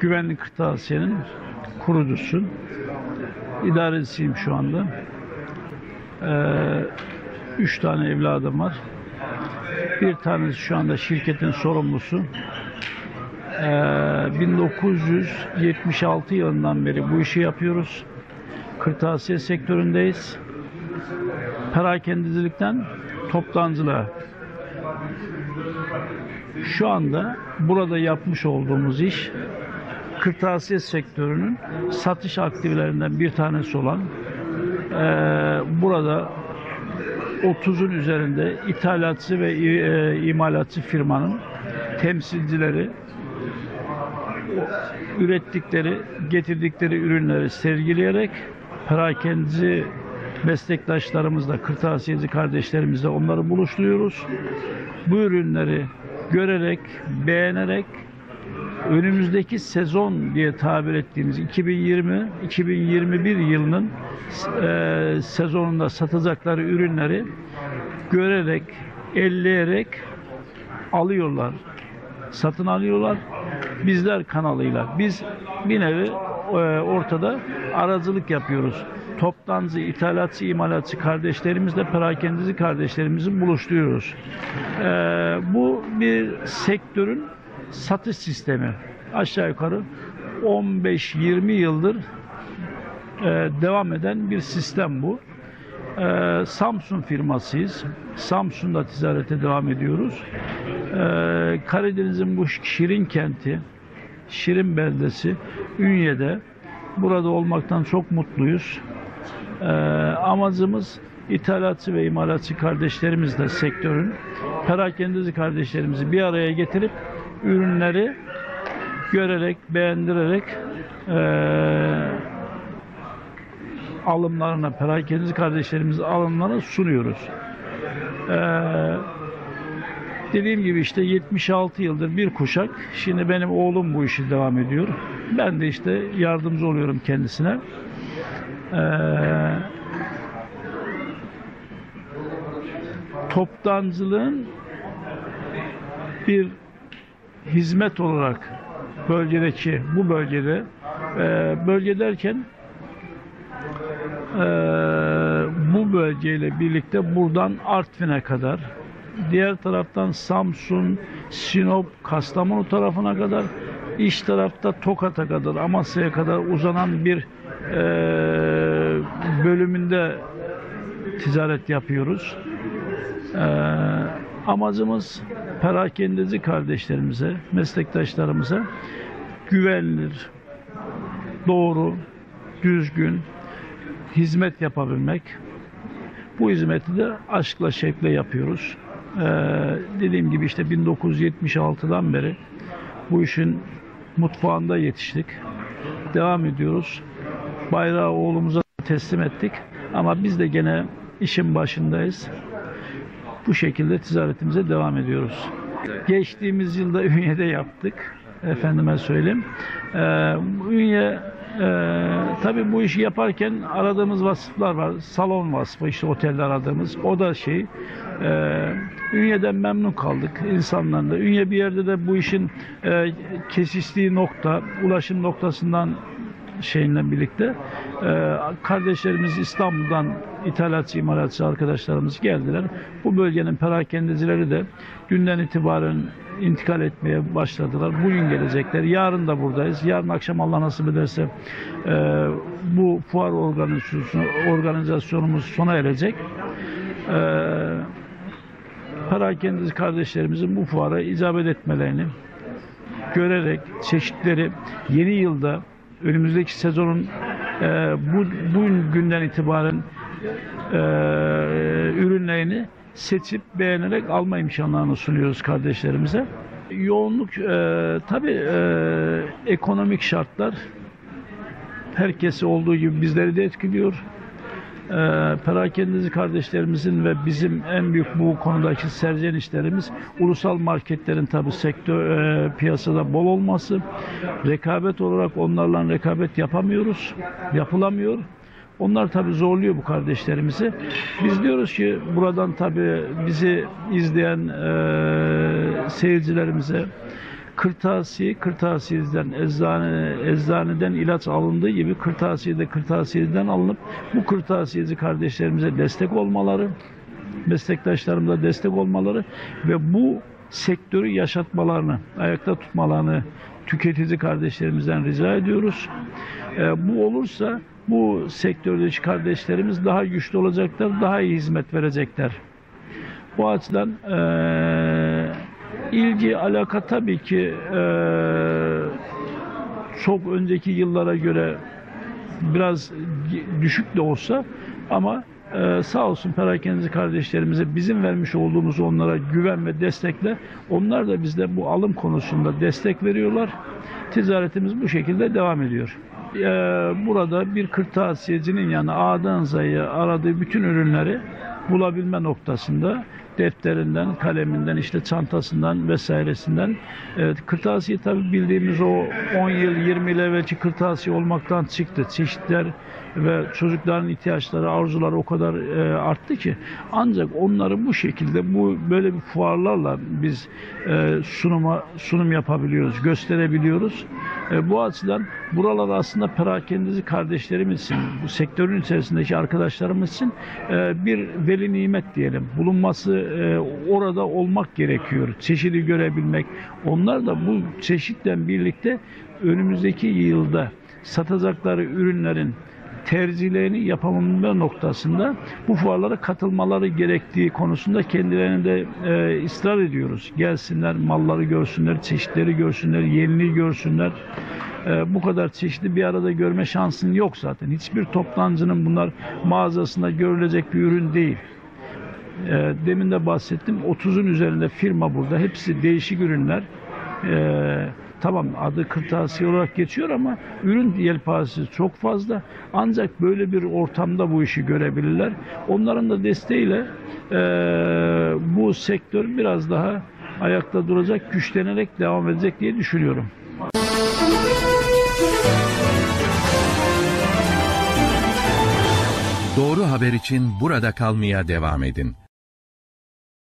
Güvenlik Kırtasiye'nin kurucusu. İdarecisiyim şu anda. Ee, üç tane evladım var. Bir tanesi şu anda şirketin sorumlusu. Ee, 1976 yılından beri bu işi yapıyoruz. Kırtasiye sektöründeyiz. Perakendicilikten toptancılığa. Şu anda burada yapmış olduğumuz iş kırtasiye sektörünün satış aktivitelerinden bir tanesi olan eee, burada 30'un üzerinde ithalatçı ve e, imalatçı firmanın temsilcileri ürettikleri, getirdikleri ürünleri sergileyerek perakendeci meslektaşlarımızla, kırtasiyeci kardeşlerimizle onları buluşturuyoruz. Bu ürünleri görerek, beğenerek önümüzdeki sezon diye tabir ettiğimiz 2020-2021 yılının e, sezonunda satacakları ürünleri görerek, elleyerek alıyorlar. Satın alıyorlar. Bizler kanalıyla. Biz bir nevi e, ortada aracılık yapıyoruz. Toptancı, ithalatçı, imalatçı kardeşlerimizle perakendeci kardeşlerimizi buluşturuyoruz. E, bu bir sektörün satış sistemi. Aşağı yukarı 15-20 yıldır e, devam eden bir sistem bu. E, Samsun firmasıyız. Samsun'da ticarete devam ediyoruz. E, Karadeniz'in bu şirin kenti, şirin beldesi Ünye'de burada olmaktan çok mutluyuz. E, amacımız ithalatçı ve imalatçı kardeşlerimizle sektörün perakendeci kardeşlerimizi bir araya getirip ürünleri görerek, beğendirerek eee alımlarına, perakendeci kardeşlerimizin alımlarına sunuyoruz. Eee dediğim gibi işte 76 yıldır bir kuşak. Şimdi benim oğlum bu işi devam ediyor. Ben de işte yardımcı oluyorum kendisine. Eee toptancılığın bir hizmet olarak bölgedeki bu bölgede e, bölge derken e, bu bölgeyle birlikte buradan Artvin'e kadar diğer taraftan Samsun, Sinop, Kastamonu tarafına kadar iç tarafta Tokat'a kadar Amasya'ya kadar uzanan bir e, bölümünde ticaret yapıyoruz. Ee, amacımız perakendeci kardeşlerimize, meslektaşlarımıza güvenilir, doğru, düzgün hizmet yapabilmek. Bu hizmeti de aşkla şevkle yapıyoruz. Ee, dediğim gibi işte 1976'dan beri bu işin mutfağında yetiştik. Devam ediyoruz. Bayrağı oğlumuza teslim ettik. Ama biz de gene işin başındayız. Bu şekilde ticaretimize devam ediyoruz. Geçtiğimiz yılda Ünye'de yaptık. Efendime söyleyeyim. Ee, Ünye e, tabii bu işi yaparken aradığımız vasıflar var. Salon vasfı işte otelde aradığımız. O da şey e, Ünye'den memnun kaldık insanlarla. da. Ünye bir yerde de bu işin e, kesiştiği nokta, ulaşım noktasından şeyinle birlikte e, kardeşlerimiz İstanbul'dan ithalatçı, imalatçı arkadaşlarımız geldiler. Bu bölgenin perakendecileri de dünden itibaren intikal etmeye başladılar. Bugün gelecekler. Yarın da buradayız. Yarın akşam Allah nasip ederse e, bu fuar organizasyonu, organizasyonumuz sona erecek. E, perakendeci kardeşlerimizin bu fuara icabet etmelerini görerek çeşitleri yeni yılda önümüzdeki sezonun e, bu bugün günden itibaren e, ürünlerini seçip beğenerek alma imkanlarını sunuyoruz kardeşlerimize. Yoğunluk e, tabii e, ekonomik şartlar herkesi olduğu gibi bizleri de etkiliyor. E, perakendeci kardeşlerimizin ve bizim en büyük bu konudaki serzenişlerimiz ulusal marketlerin tabii sektör e, piyasada bol olması. Rekabet olarak onlarla rekabet yapamıyoruz. Yapılamıyor. Onlar tabii zorluyor bu kardeşlerimizi. Biz diyoruz ki buradan tabii bizi izleyen e, seyircilerimize kırtasiye, kırtasiyeden, eczane, eczaneden ilaç alındığı gibi kırtasiye de kırtasiyeden alınıp bu kırtasiyeci kardeşlerimize destek olmaları, meslektaşlarımıza destek olmaları ve bu sektörü yaşatmalarını, ayakta tutmalarını tüketici kardeşlerimizden rica ediyoruz. Ee, bu olursa bu sektördeki kardeşlerimiz daha güçlü olacaklar, daha iyi hizmet verecekler. Bu açıdan eee, ilgi, alaka tabii ki eee, çok önceki yıllara göre biraz düşük de olsa ama e, sağ olsun perakendeci kardeşlerimize bizim vermiş olduğumuz onlara güven ve destekle onlar da bizde bu alım konusunda destek veriyorlar. Ticaretimiz bu şekilde devam ediyor. E, burada bir kırtasiyecinin yani A'dan Z'ye aradığı bütün ürünleri bulabilme noktasında defterinden, kaleminden, işte çantasından vesairesinden. Evet, kırtasiye tabii bildiğimiz o 10 yıl, 20 yıl evvelki kırtasiye olmaktan çıktı. Çeşitler ve çocukların ihtiyaçları, arzuları o kadar e, arttı ki ancak onları bu şekilde bu böyle bir fuarlarla biz e, sunuma sunum yapabiliyoruz, gösterebiliyoruz. E, bu açıdan buralar aslında perakendeci kardeşlerimiz için, bu sektörün içerisindeki arkadaşlarımız için e, bir veli nimet diyelim. Bulunması e, orada olmak gerekiyor. Çeşidi görebilmek. Onlar da bu çeşitle birlikte önümüzdeki yılda satacakları ürünlerin tercihlerini yapabilme noktasında bu fuarlara katılmaları gerektiği konusunda kendilerine de e, ısrar ediyoruz. Gelsinler, malları görsünler, çeşitleri görsünler, yeniliği görsünler. E, bu kadar çeşitli bir arada görme şansın yok zaten. Hiçbir toptancının bunlar mağazasında görülecek bir ürün değil. E, demin de bahsettim. 30'un üzerinde firma burada. Hepsi değişik ürünler. E, tamam adı kırtasiye olarak geçiyor ama ürün yelpazesi çok fazla. Ancak böyle bir ortamda bu işi görebilirler. Onların da desteğiyle e, bu sektör biraz daha ayakta duracak, güçlenerek devam edecek diye düşünüyorum. Doğru haber için burada kalmaya devam edin.